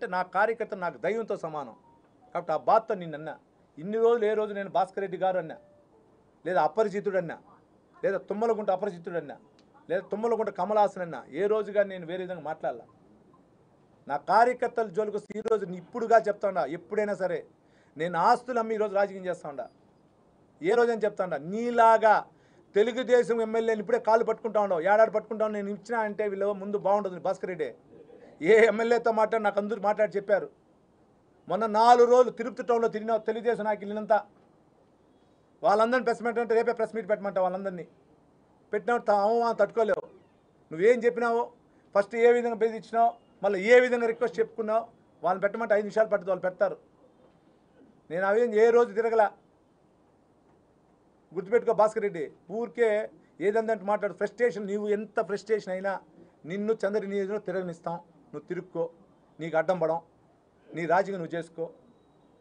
అంటే నా కార్యకర్త నాకు దైవంతో సమానం. కాబట్టి ఆ బాధతో నిన్న ఇన్ని రోజులు ఏ రోజు నేను భాస్కర్ రెడ్డి గారు అన్నా. లేదా అపరిచితుడన్నా లేదా తుమ్మలగుంట అపరిచితుడు అన్నా. లేదా తుమ్మలగుంట కమలాసన్ అన్నా. ఏ రోజుగా నేను వేరే విధంగా మాట్లాడాల. నా కార్యకర్తల జోలికి వస్తే ఈ రోజు ఇప్పుడుగా చెప్తాడా ఎప్పుడైనా సరే. నేను ఆస్తులు అమ్మి ఈరోజు రాజకీయం చేస్తాడా ఏ రోజని చెప్తాడా నీలాగా తెలుగుదేశం ఎమ్మెల్యేని ఇప్పుడే కాళ్ళు పట్టుకుంటా ఉండవు. ఏడాడు పట్టుకుంటా నేను ఇచ్చినా అంటే వీళ్ళు ముందు బాగుంటుంది భాస్కర్ రెడ్డి. ఏ ఎమ్మెల్యేతో మాట్లాడి నాకు అందరూ మాట్లాడి చెప్పారు. మొన్న నాలుగు రోజులు తిరుపతి టౌన్లో తిరిగిన తెలుగుదేశం నాకు వెళ్ళినంత వాళ్ళందరిని ప్రెస్ మీట్ అంటే రేపే ప్రెస్ మీట్ పెట్టమంట వాళ్ళందరినీ. పెట్టినప్పుడు అవమానం తట్టుకోలేవు. నువ్వేం చెప్పినావో ఫస్ట్ ఏ విధంగా బెదిరించినావు మళ్ళీ ఏ విధంగా రిక్వెస్ట్ చెప్పుకున్నావు వాళ్ళని పెట్టమంటే ఐదు నిమిషాలు పడుతుంది వాళ్ళు పెడతారు. నేను అవేం ఏ రోజు తిరగల. గుర్తుపెట్టుకో భాస్కర్ రెడ్డి ఊరికే ఏదందంటే మాట్లాడు. ఫ్రస్ట్రేషన్ నీవు ఎంత ఫ్రస్ట్రేషన్ అయినా నిన్ను చంద్ర తిరగనిస్తాం. నువ్వు తిరుక్కో. నీకు అడ్డం పడం నీ రాజుగా నువ్వు చేసుకో.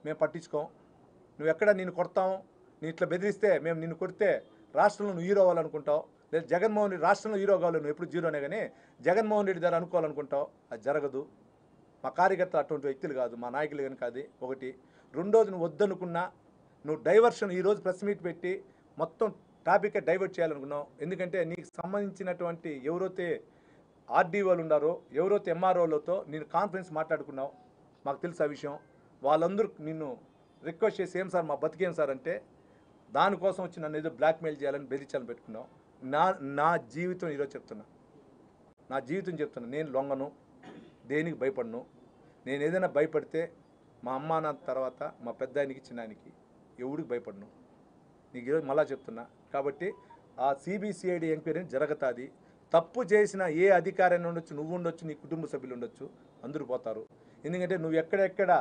మేము పట్టించుకోం. నువ్వు ఎక్కడ నేను కొడతాం నీ ఇట్లా బెదిరిస్తే మేము నిన్ను కొడితే రాష్ట్రంలో నువ్వు హీరో అవ్వాలనుకుంటావు. లేదా జగన్మోహన్ రెడ్డి రాష్ట్రంలో హీరో కావాలి నువ్వు ఎప్పుడు జీరోనే కానీ జగన్మోహన్ రెడ్డి దగ్గర అనుకోవాలనుకుంటావు. అది జరగదు. మా కార్యకర్త అటువంటి వ్యక్తులు కాదు మా నాయకులు కానీ అది ఒకటి. రెండోది నువ్వు వద్దనుకున్నా నువ్వు డైవర్షన్ ఈరోజు ప్రెస్ మీట్ పెట్టి మొత్తం టాపిక్ డైవర్ట్ చేయాలనుకున్నావు. ఎందుకంటే నీకు సంబంధించినటువంటి ఎవరైతే ఆర్డీఓలు ఉన్నారో ఎవరైతే ఎంఆర్ఓలతో నేను కాన్ఫరెన్స్ మాట్లాడుకున్నావు మాకు తెలుసు ఆ విషయం. వాళ్ళందరూ నిన్ను రిక్వెస్ట్ చేసి ఏం సార్ మా బతికేం సార్? అంటే దానికోసం వచ్చి నన్ను ఏదో బ్లాక్మెయిల్ చేయాలని బెదిరించాలని పెట్టుకున్నావు. నా నా జీవితం ఈరోజు చెప్తున్నా. నా జీవితం చెప్తున్నా. నేను లొంగను దేనికి భయపడను. నేను ఏదైనా భయపడితే మా అమ్మ నాన్న తర్వాత మా పెద్ద ఆయనకి ఎవుడికి ఎవడికి భయపడను. నీకు ఈరోజు మళ్ళా చెప్తున్నా. కాబట్టి ఆ సిబిసిఐడి ఎంక్వైరీ జరగతాది. తప్పు చేసిన ఏ అధికారైనా ఉండొచ్చు నువ్వు ఉండొచ్చు నీ కుటుంబ సభ్యులు ఉండొచ్చు అందరూ పోతారు. ఎందుకంటే నువ్వు ఎక్కడెక్కడ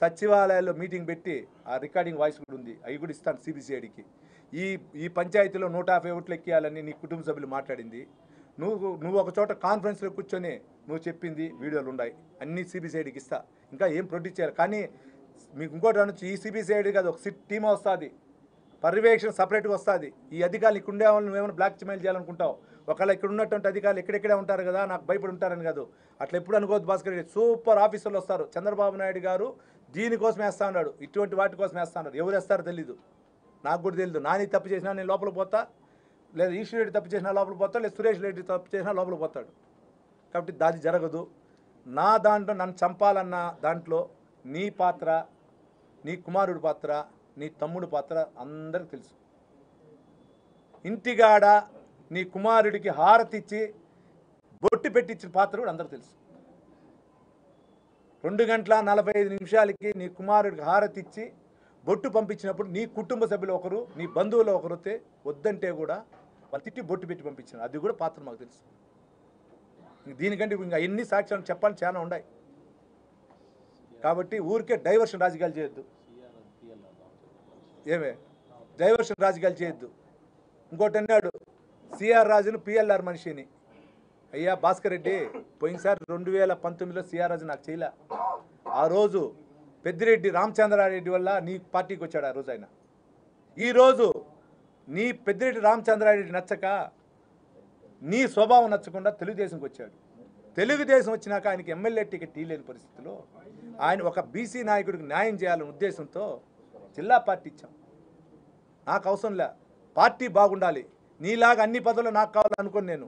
సచివాలయాల్లో మీటింగ్ పెట్టి ఆ రికార్డింగ్ వాయిస్ కూడా ఉంది అవి కూడా ఇస్తాను సిబిసిఐడికి. ఈ ఈ పంచాయతీలో నూట యాభై ఓట్లు ఎక్కియాలని నీ కుటుంబ సభ్యులు మాట్లాడింది. నువ్వు నువ్వు ఒక చోట కాన్ఫరెన్స్లో కూర్చొని నువ్వు చెప్పింది వీడియోలు ఉన్నాయి అన్ని సిబిసిఐడికి ఇస్తా. ఇంకా ఏం ప్రొడ్యూస్ చేయాలి? కానీ మీకు ఇంకోటి అనొచ్చు ఈ సిబిసిఐడి కాదు ఒక సిట్ టీమ్ వస్తుంది పర్యవేక్షణ సపరేట్గా వస్తుంది. ఈ అధికారులు ఇక్కడ ఉండే వాళ్ళని నువ్వేమైనా బ్లాక్ మెయిల్ చేయాలనుకుంటావు ఒకవేళ ఇక్కడ ఉన్నటువంటి అధికారులు ఎక్కడెక్కడే ఉంటారు కదా నాకు భయపడి ఉంటారని కాదు. అట్లా ఎప్పుడు అనుకోవద్దు భాస్కర్ రెడ్డి. సూపర్ ఆఫీసర్లు వస్తారు. చంద్రబాబు నాయుడు గారు దీనికోసం వేస్తా ఉన్నాడు. ఇటువంటి వాటి కోసం వేస్తా ఉన్నాడు. ఎవరు వేస్తారో తెలీదు. నాకు కూడా తెలియదు నాని తప్పు చేసినా నేను లోపల పోతా లేదా ఈశ్వర్ రెడ్డి తప్పు చేసినా లోపలికి పోతా లేదా సురేష్ రెడ్డి తప్పు చేసినా లోపల పోతాడు. కాబట్టి దాది జరగదు. నా దాంట్లో నన్ను చంపాలన్న దాంట్లో నీ పాత్ర నీ కుమారుడి పాత్ర నీ తమ్ముడు పాత్ర అందరికి తెలుసు. ఇంటిగాడ నీ కుమారుడికి హారతిచ్చి బొట్టు పెట్టించిన పాత్ర కూడా అందరూ తెలుసు. రెండు గంటల నలభై ఐదు నిమిషాలకి నీ కుమారుడికి హారతిచ్చి బొట్టు పంపించినప్పుడు నీ కుటుంబ సభ్యులు ఒకరు నీ బంధువులు ఒకరు వస్తే వద్దంటే కూడా వాళ్ళు తిట్టి బొట్టు పెట్టి పంపించారు అది కూడా పాత్ర మాకు తెలుసు. దీనికంటే ఇంకా ఎన్ని సాక్ష్యాలు చెప్పాలి చాలా ఉన్నాయి. కాబట్టి ఊరికే డైవర్షన్ రాజకీయాలు చేయొద్దు. ఏమే? డైవర్షన్ రాజకీయాలు చేయొద్దు. ఇంకోటి అన్నాడు సిఆర్ రాజును పిఎల్ఆర్ మనిషిని. అయ్యా భాస్కర్ రెడ్డి పోయినసారి రెండు వేల పంతొమ్మిదిలో సిఆర్ రాజు నాకు చేయలే. ఆ రోజు పెద్దిరెడ్డి రామచంద్రారెడ్డి వల్ల నీ పార్టీకి వచ్చాడు ఆ రోజు ఆయన. ఈరోజు నీ పెద్దిరెడ్డి రామచంద్రారెడ్డి నచ్చక నీ స్వభావం నచ్చకుండా తెలుగుదేశంకి వచ్చాడు. తెలుగుదేశం వచ్చినాక ఆయనకి ఎమ్మెల్యే టికెట్ ఇవ్వలేని పరిస్థితిలో ఆయన ఒక బీసీ నాయకుడికి న్యాయం చేయాలనే ఉద్దేశంతో జిల్లా పార్టీ ఇచ్చాం. నాకు అవసరం లే. పార్టీ బాగుండాలి. నీలాగా అన్ని పదవులు నాకు కావాలనుకోను నేను.